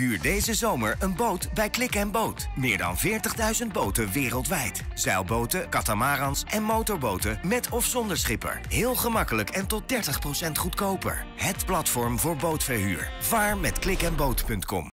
Huur deze zomer een boot bij Klik Boot. Meer dan 40.000 boten wereldwijd. Zeilboten, katamarans en motorboten met of zonder schipper. Heel gemakkelijk en tot 30% goedkoper. Het platform voor bootverhuur. Vaar met klikkenboot.com.